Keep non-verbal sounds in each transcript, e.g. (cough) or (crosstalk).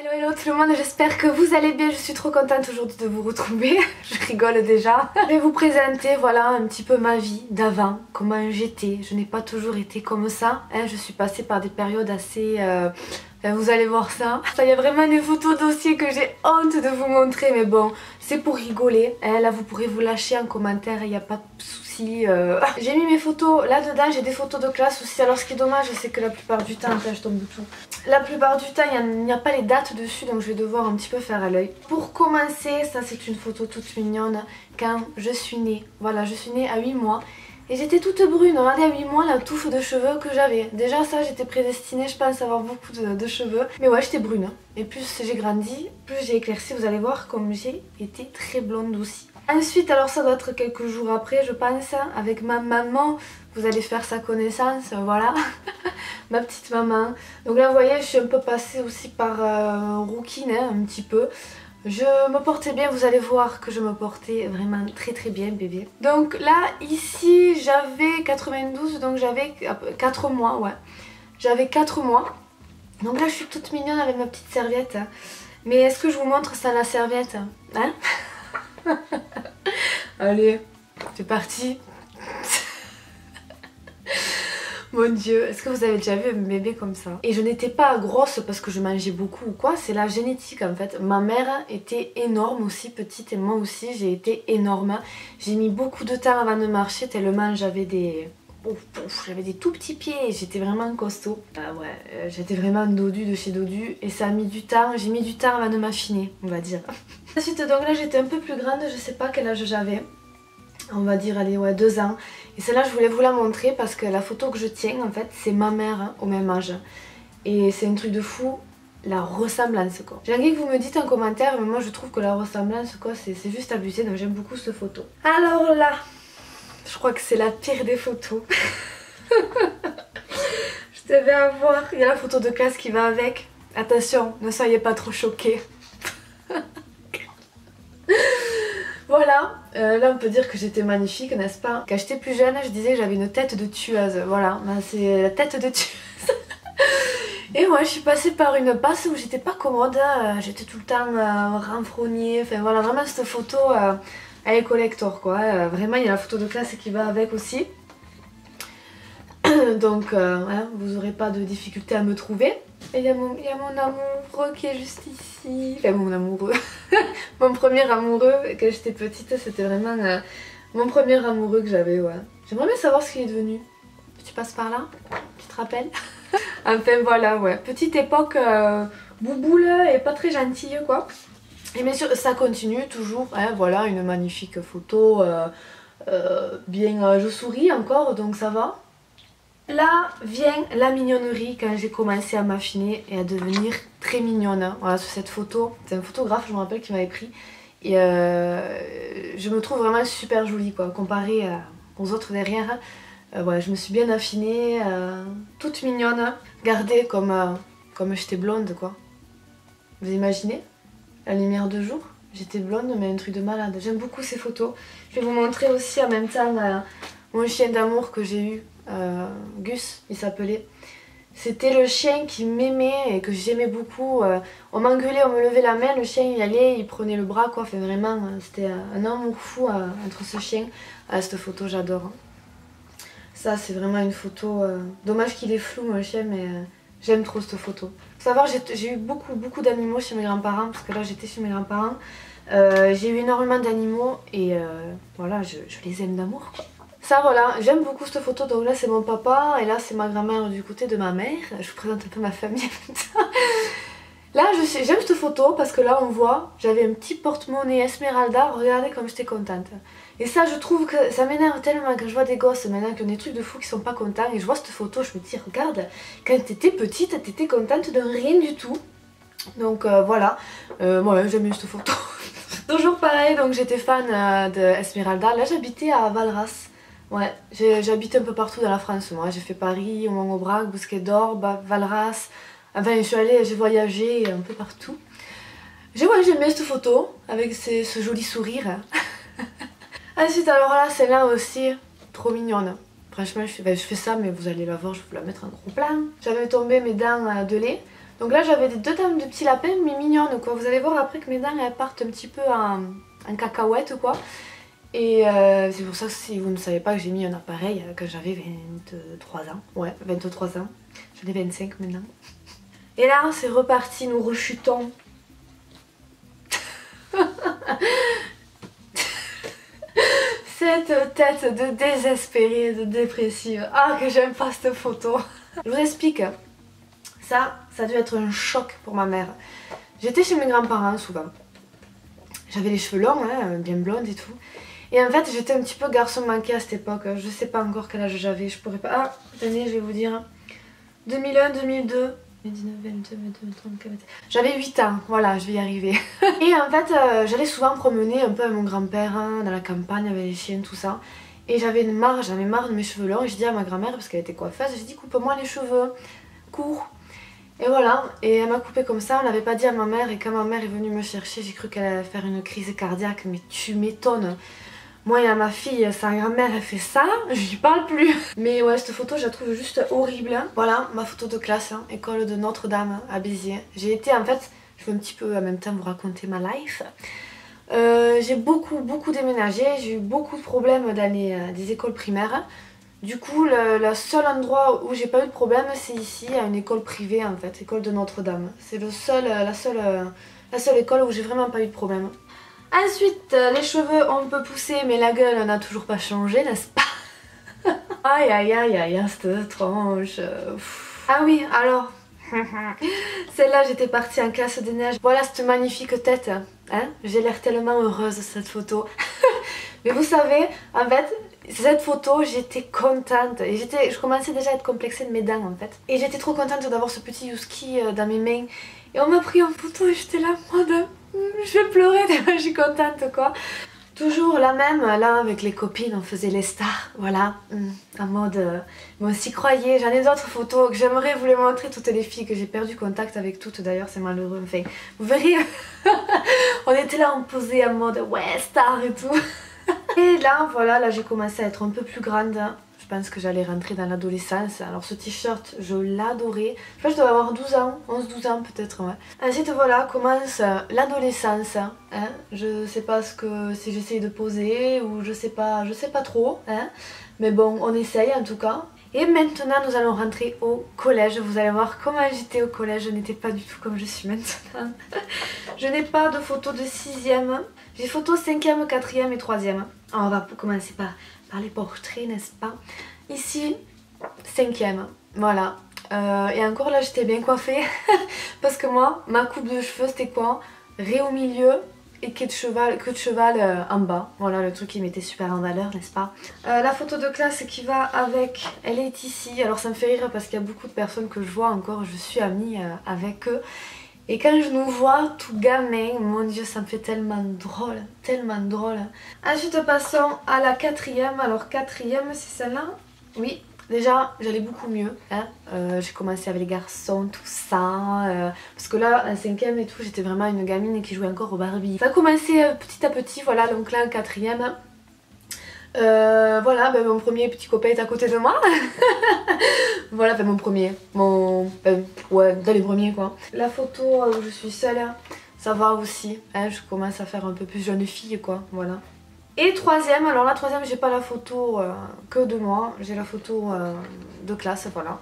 Hello hello tout le monde, j'espère que vous allez bien, je suis trop contente aujourd'hui de vous retrouver, (laughs) je rigole déjà. Je vais vous présenter voilà un petit peu ma vie d'avant, comment j'étais, je n'ai pas toujours été comme ça, hein. je suis passée par des périodes assez... Euh, vous allez voir ça. Il y a vraiment des photos dossiers que j'ai honte de vous montrer mais bon c'est pour rigoler. Hein. Là vous pourrez vous lâcher en commentaire, il n'y a pas de souci euh, j'ai mis mes photos là-dedans, j'ai des photos de classe aussi. Alors ce qui est dommage, c'est que la plupart du temps, je tombe tout. La plupart du temps, il n'y a, pas les dates dessus, donc je vais devoir un petit peu faire à l'œil. Pour commencer, ça c'est une photo toute mignonne quand je suis née. Voilà, je suis née à 8 mois. Et j'étais toute brune, regardez à 8 mois la touffe de cheveux que j'avais. Déjà ça j'étais prédestinée je pense à avoir beaucoup de, de cheveux. Mais ouais j'étais brune. Et plus j'ai grandi, plus j'ai éclairci, vous allez voir comme j'ai été très blonde aussi. Ensuite, alors ça doit être quelques jours après, je pense, avec ma maman, vous allez faire sa connaissance, voilà, (laughs) ma petite maman. Donc là, vous voyez, je suis un peu passée aussi par euh, rouquine, hein, un petit peu. Je me portais bien, vous allez voir que je me portais vraiment très très bien bébé. Donc là, ici, j'avais 92, donc j'avais 4 mois, ouais. J'avais 4 mois. Donc là, je suis toute mignonne avec ma petite serviette. Mais est-ce que je vous montre ça la serviette Hein? (laughs) Allez, c'est parti. Mon dieu, est-ce que vous avez déjà vu un bébé comme ça? Et je n'étais pas grosse parce que je mangeais beaucoup ou quoi, c'est la génétique en fait. Ma mère était énorme aussi, petite, et moi aussi j'ai été énorme. J'ai mis beaucoup de temps avant de marcher tellement j'avais des... J'avais des tout petits pieds j'étais vraiment costaud. Ah ouais, euh, j'étais vraiment dodu de chez dodu et ça a mis du temps, j'ai mis du temps avant de m'affiner, on va dire. (laughs) Ensuite donc là j'étais un peu plus grande, je sais pas quel âge j'avais. On va dire allez ouais deux ans. Et celle-là je voulais vous la montrer parce que la photo que je tiens en fait c'est ma mère hein, au même âge. Et c'est un truc de fou la ressemblance quoi. J'ai envie que vous me dites en commentaire mais moi je trouve que la ressemblance quoi c'est juste abusé donc j'aime beaucoup cette photo. Alors là je crois que c'est la pire des photos. (laughs) je devais avoir... Il y a la photo de classe qui va avec. Attention, ne soyez pas trop choqués. (laughs) Euh, là on peut dire que j'étais magnifique, n'est-ce pas? Quand j'étais plus jeune, je disais que j'avais une tête de tueuse. Voilà, ben, c'est la tête de tueuse. (laughs) Et moi je suis passée par une passe où j'étais pas commode, euh, j'étais tout le temps euh, renfrognée, enfin voilà, vraiment cette photo, euh, elle est collector quoi. vraiment il y a la photo de classe qui va avec aussi. (coughs) Donc vous aurez pas de difficulté à me trouver. Et il y, a mon amoureux qui est juste ici. Enfin, mon amoureux. (laughs) mon premier amoureux, quand j'étais petite, c'était vraiment euh, mon premier amoureux que j'avais, ouais. J'aimerais bien savoir ce qu'il est devenu. Tu passes par là? Tu te rappelles? (laughs) Enfin, voilà, ouais. Petite époque euh, bouboule et pas très gentille, quoi. Et bien sûr, ça continue toujours, hein, voilà, une magnifique photo. Euh, bien, je souris encore, donc ça va. Là vient la mignonnerie quand j'ai commencé à m'affiner et à devenir très mignonne. Voilà, sur cette photo, c'est un photographe, je me rappelle, qui m'avait pris. Et euh, je me trouve vraiment super jolie, quoi, comparée aux autres derrière. Euh, je me suis bien affinée, euh, toute mignonne, gardée comme, comme j'étais blonde, quoi. Vous imaginez La lumière de jour? J'étais blonde, mais un truc de malade. J'aime beaucoup ces photos. Je vais vous montrer aussi en même temps mon chien d'amour que j'ai eu euh, Gus, il s'appelait. C'était le chien qui m'aimait et que j'aimais beaucoup. Euh, on m'engueulait, on me levait la main, le chien il allait, il prenait le bras quoi. Vraiment, euh, c'était un amour fou entre ce chien. Ah, cette photo j'adore. Hein. Ça c'est vraiment une photo. Dommage qu'il est flou mon chien, mais j'aime trop cette photo. Faut savoir, j'ai eu beaucoup beaucoup d'animaux chez mes grands-parents parce que là j'étais chez mes grands-parents. j'ai eu énormément d'animaux et voilà, je, les aime d'amour. Ça voilà, j'aime beaucoup cette photo, donc là c'est mon papa et là c'est ma grand-mère du côté de ma mère. Je vous présente un peu ma famille (laughs) Là j'aime cette photo parce que là on voit, j'avais un petit porte-monnaie Esmeralda, regardez comme j'étais contente. Et ça je trouve que ça m'énerve tellement quand je vois des gosses maintenant qui ont des trucs de fou qui sont pas contents et je vois cette photo, je me dis regarde, quand t'étais petite t'étais contente de rien du tout. Donc euh, voilà, euh, ouais, j'aime bien cette photo. (laughs) Toujours pareil, donc j'étais fan euh, de Esmeralda. Là j'habitais à Valras. Ouais, j'habite un peu partout dans la France moi. J'ai fait Paris, Aubrac, Bousquet d'Or, Valras. Enfin, je suis allée, j'ai voyagé un peu partout. J'ai ouais, bien cette photo avec ce joli sourire. (laughs) Ensuite, alors là, celle-là aussi, trop mignonne. Franchement, je fais, ben, je fais, ça, mais vous allez la voir, je vais vous la mettre en gros plan. J'avais tombé mes dents de lait. Donc là j'avais deux dames de petits lapins mais mignonnes quoi. Vous allez voir après que mes dents elles partent un petit peu en, en cacahuète quoi. Et euh, c'est pour ça que si vous ne savez pas que j'ai mis un appareil euh, quand j'avais 23 ans. Ouais, 23 ans. J'en ai 25 maintenant. Et là, c'est reparti, nous rechutons. (laughs) Cette tête de désespérée, de dépressive. Ah, que j'aime pas cette photo. Je vous explique. Ça, ça a dû être un choc pour ma mère. J'étais chez mes grands-parents souvent. J'avais les cheveux longs, hein, bien blondes et tout. Et en fait, j'étais un petit peu garçon manqué à cette époque. Je sais pas encore quel âge j'avais. Je pourrais pas. Ah, tenez, je vais vous dire. 2001, 2002. 19, 22, 22, 24. J'avais 8 ans, voilà, je vais y arriver. (laughs) et en fait, euh, j'allais souvent promener un peu avec mon grand-père hein, dans la campagne avec les chiens, tout ça. Et j'avais marre, j'avais marre de mes cheveux longs. Et je dis à ma grand-mère, parce qu'elle était coiffeuse, j'ai dit coupe-moi les cheveux courts. Et voilà, et elle m'a coupé comme ça, on n'avait pas dit à ma mère. Et quand ma mère est venue me chercher, j'ai cru qu'elle allait faire une crise cardiaque. Mais tu m'étonnes. Moi, il y a ma fille, sa grand-mère, elle fait ça, lui parle plus. Mais ouais, cette photo, je la trouve juste horrible. Voilà, ma photo de classe, hein, école de Notre-Dame à Béziers. J'ai été, en fait, je vais un petit peu en même temps vous raconter ma life. Euh, j'ai beaucoup, beaucoup déménagé, j'ai eu beaucoup de problèmes dans les, euh, des écoles primaires. Du coup, le, seul endroit où j'ai pas eu de problème, c'est ici, à une école privée en fait, école de Notre-Dame. C'est le seul, la, seule, la seule école où j'ai vraiment pas eu de problème. Ensuite, euh, les cheveux on peut pousser mais la gueule n'a toujours pas changé, n'est-ce pas? (laughs) Aïe aïe aïe aïe, cette tranche. Ah oui, alors, (laughs) celle-là j'étais partie en classe des neiges. Voilà cette magnifique tête, hein? J'ai l'air tellement heureuse cette photo. (laughs) mais vous savez, en fait, cette photo, j'étais contente. Et je commençais déjà à être complexée de mes dents en fait. Et j'étais trop contente d'avoir ce petit Yuski euh, dans mes mains. Et on m'a pris en photo et j'étais là, moi, je vais pleurer (laughs) je suis contente quoi. Toujours la même, là avec les copines on faisait les stars, voilà, mm, en mode, euh, moi aussi croyez, j'en ai d'autres photos que j'aimerais vous les montrer, toutes les filles que j'ai perdu contact avec toutes d'ailleurs, c'est malheureux, enfin, vous verrez, (laughs) on était là on posait en mode ouais star et tout. (laughs) et là voilà, là j'ai commencé à être un peu plus grande, pense que j'allais rentrer dans l'adolescence. Alors ce t-shirt, je l'adorais. Je pense que je dois avoir 12 ans, 11-12 ans peut-être, ouais. Ensuite voilà, commence l'adolescence. Hein. Je sais pas ce que si j'essaye de poser ou je sais pas, je sais pas trop. Hein. Mais bon, on essaye en tout cas. Et maintenant nous allons rentrer au collège. Vous allez voir comment j'étais au collège. Je n'étais pas du tout comme je suis maintenant. (laughs) je n'ai pas de photos de 6ème. J'ai photos 5ème, 4ème et 3ème. On va commencer par les portraits, n'est-ce pas? Ici, cinquième, voilà. Euh, et encore là, j'étais bien coiffée (laughs) parce que moi, ma coupe de cheveux, c'était quoi? Ré au milieu et queue de cheval, queue de cheval euh, en bas. Voilà le truc qui mettait super en valeur, n'est-ce pas? Euh, La photo de classe qui va avec, elle est ici. Alors ça me fait rire parce qu'il y a beaucoup de personnes que je vois encore, je suis amie avec eux. Et quand je nous vois tout gamin, mon dieu ça me fait tellement drôle, tellement drôle. Ensuite passons à la quatrième. Alors quatrième c'est celle-là? Oui, déjà j'allais beaucoup mieux. Hein. Euh, j'ai commencé avec les garçons, tout ça. Euh, parce que là, en cinquième et tout, j'étais vraiment une gamine qui jouait encore au Barbie. Ça a commencé euh, petit à petit, voilà, donc là en quatrième. Euh, voilà, ben, mon premier petit copain est à côté de moi. (laughs) voilà, ben, mon premier. Mon. Ben, ouais, dans les premiers quoi. La photo où je suis seule, ça va aussi. Hein, je commence à faire un peu plus jeune fille quoi. Voilà. Et troisième, alors la troisième, j'ai pas la photo euh, que de moi, j'ai la photo euh, de classe, voilà.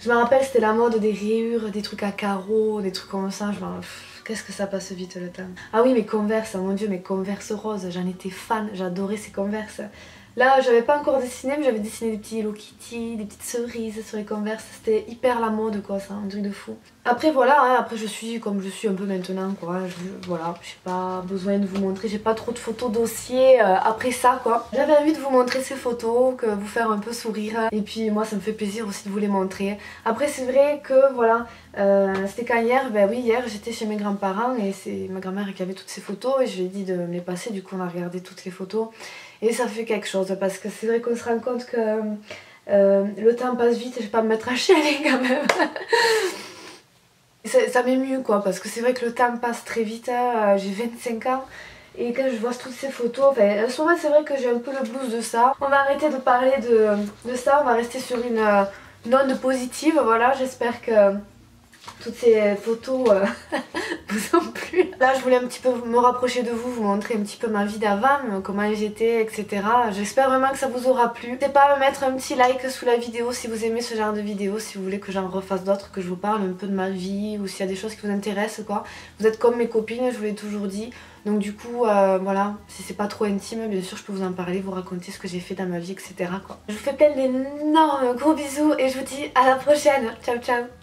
Je me rappelle, c'était la mode des rayures, des trucs à carreaux, des trucs comme ça. Je Qu'est-ce que ça passe vite le temps. Ah oui, mes Converse, mon dieu, mes Converse roses, j'en étais fan, j'adorais ces Converse. Là, j'avais pas encore dessiné, mais j'avais dessiné des petits Hello Kitty, des petites cerises sur les Converse. C'était hyper la mode, quoi, ça, un truc de fou. Après, voilà, hein, après je suis comme je suis un peu maintenant, quoi. Je, voilà, j'ai pas besoin de vous montrer, j'ai pas trop de photos dossiers euh, après ça, quoi. J'avais envie de vous montrer ces photos, que vous faire un peu sourire. Et puis moi, ça me fait plaisir aussi de vous les montrer. Après, c'est vrai que, voilà, euh, c'était quand hier, ben oui, hier j'étais chez mes grands-parents et c'est ma grand-mère qui avait toutes ces photos et je lui ai dit de me les passer, du coup on a regardé toutes les photos. Et ça fait quelque chose parce que c'est vrai qu'on se rend compte que euh, le temps passe vite et je vais pas me mettre à chialer quand même. ça, ça m'émue quoi parce que c'est vrai que le temps passe très vite, hein. j'ai 25 ans. Et quand je vois toutes ces photos, enfin, en ce moment c'est vrai que j'ai un peu le blues de ça. On va arrêter de parler de, de ça, on va rester sur une, une onde positive, voilà, j'espère que toutes ces photos euh, (laughs) vous ont plu. Là je voulais un petit peu me rapprocher de vous, vous montrer un petit peu ma vie d'avant, comment j'étais, etc. J'espère vraiment que ça vous aura plu. N'hésitez pas à me mettre un petit like sous la vidéo si vous aimez ce genre de vidéo, si vous voulez que j'en refasse d'autres, que je vous parle un peu de ma vie ou s'il y a des choses qui vous intéressent quoi. Vous êtes comme mes copines, je vous l'ai toujours dit. Donc du coup, euh, voilà, si c'est pas trop intime, bien sûr je peux vous en parler, vous raconter ce que j'ai fait dans ma vie, etc. Quoi. Je vous fais plein d'énormes gros bisous et je vous dis à la prochaine. Ciao ciao